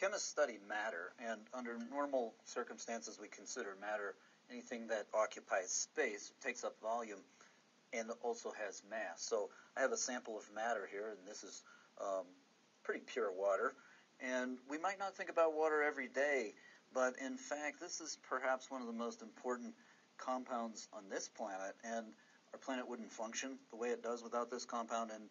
chemists study matter, and under normal circumstances, we consider matter anything that occupies space, takes up volume, and also has mass. So I have a sample of matter here, and this is um, pretty pure water. And we might not think about water every day, but in fact, this is perhaps one of the most important compounds on this planet, and our planet wouldn't function the way it does without this compound, and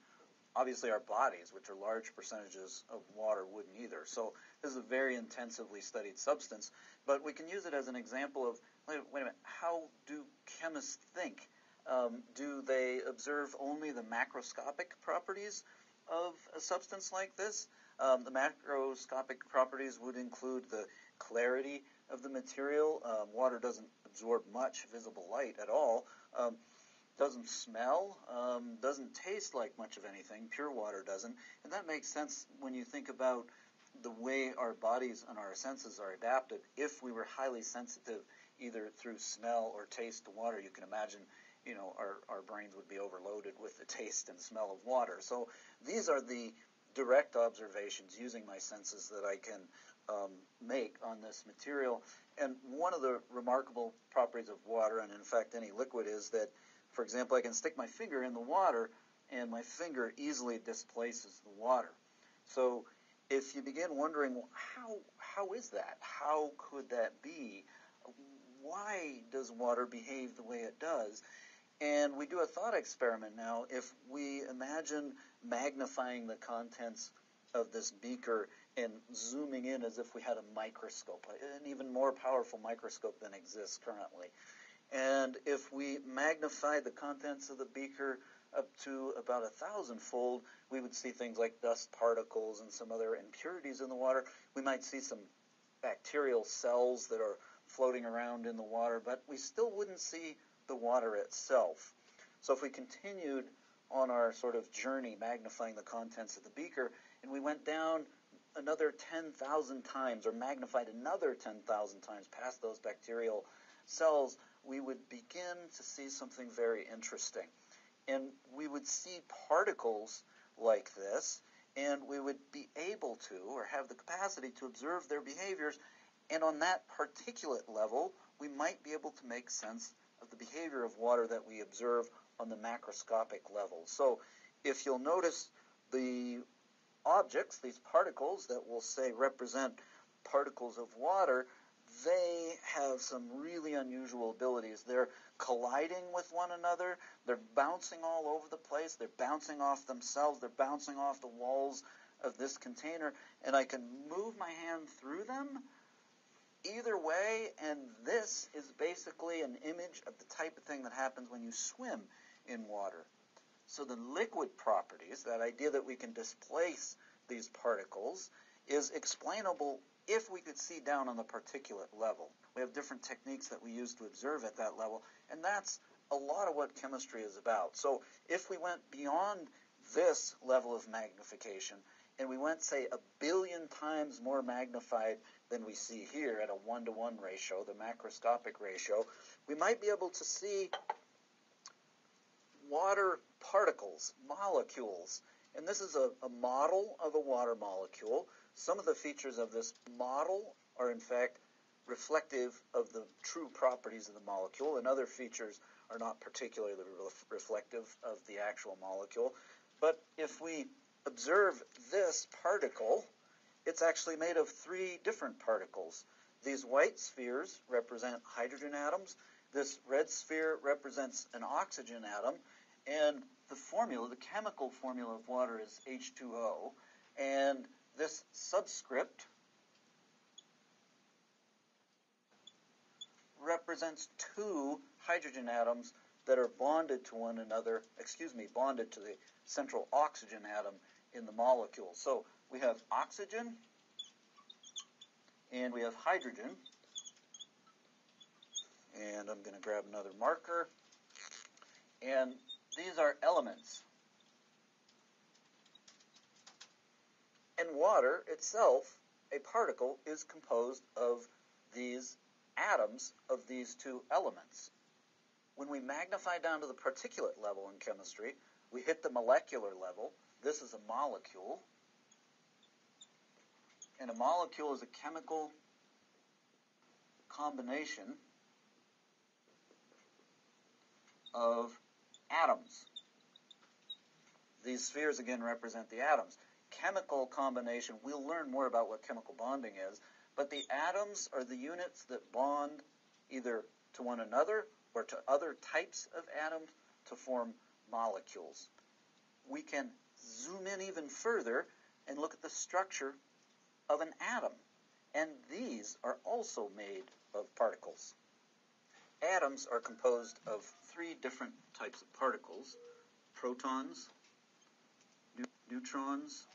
obviously our bodies, which are large percentages of water, wouldn't either. So this is a very intensively studied substance, but we can use it as an example of, wait, a minute, how do chemists think? Um, do they observe only the macroscopic properties of a substance like this? Um, the macroscopic properties would include the clarity of the material. Um, water doesn't absorb much visible light at all. Doesn't smell, um, doesn't taste like much of anything. Pure water doesn't, and that makes sense when you think about the way our bodies and our senses are adapted. If we were highly sensitive, either through smell or taste to water, you can imagine, you know, our, our brains would be overloaded with the taste and smell of water. So these are the direct observations using my senses that I can um, make on this material. And one of the remarkable properties of water, and in fact any liquid, is that, for example, I can stick my finger in the water and my finger easily displaces the water. So if you begin wondering, how, how is that? How could that be? Why does water behave the way it does? And we do a thought experiment now. If we imagine magnifying the contents of this beaker and zooming in as if we had a microscope, an even more powerful microscope than exists currently. And if we magnify the contents of the beaker up to about a thousandfold, we would see things like dust particles and some other impurities in the water. We might see some bacterial cells that are floating around in the water, but we still wouldn't see the water itself. So if we continued on our sort of journey magnifying the contents of the beaker and we went down another 10,000 times or magnified another 10,000 times past those bacterial cells, we would begin to see something very interesting. And we would see particles like this, and we would be able to, or have the capacity to observe their behaviors, and on that particulate level, we might be able to make sense of the behavior of water that we observe on the macroscopic level. So if you'll notice the objects, these particles that we'll say represent particles of water, they have some really unusual abilities. They're colliding with one another. They're bouncing all over the place. They're bouncing off themselves. They're bouncing off the walls of this container. And I can move my hand through them either way, and this is basically an image of the type of thing that happens when you swim in water. So the liquid properties, that idea that we can displace these particles, is explainable if we could see down on the particulate level. We have different techniques that we use to observe at that level, and that's a lot of what chemistry is about. So if we went beyond this level of magnification, and we went, say, a billion times more magnified than we see here at a one to one ratio, the macroscopic ratio, we might be able to see water particles, molecules. And this is a, a model of a water molecule. Some of the features of this model are, in fact, reflective of the true properties of the molecule, and other features are not particularly reflective of the actual molecule. But if we observe this particle, it's actually made of three different particles. These white spheres represent hydrogen atoms. This red sphere represents an oxygen atom. And the formula, the chemical formula of water is H2O. And this subscript represents two hydrogen atoms that are bonded to one another, excuse me, bonded to the central oxygen atom in the molecule. So we have oxygen and we have hydrogen. And I'm going to grab another marker. And these are elements. Water itself, a particle, is composed of these atoms of these two elements. When we magnify down to the particulate level in chemistry, we hit the molecular level. This is a molecule. And a molecule is a chemical combination of atoms. These spheres again represent the atoms. Chemical combination, we'll learn more about what chemical bonding is, but the atoms are the units that bond either to one another or to other types of atoms to form molecules. We can zoom in even further and look at the structure of an atom. And these are also made of particles. Atoms are composed of three different types of particles protons, neutrons,